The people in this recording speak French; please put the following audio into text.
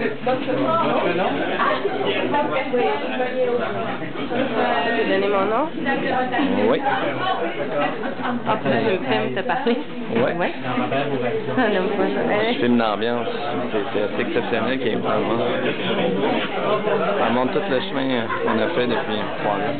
Tu donné mon nom? Oui. Ah, puis là, ah, je te parler. Ouais. Je filme l'ambiance. C'est assez exceptionnel qu'il y ait. Ça montre tout le chemin euh, qu'on a fait depuis trois ans.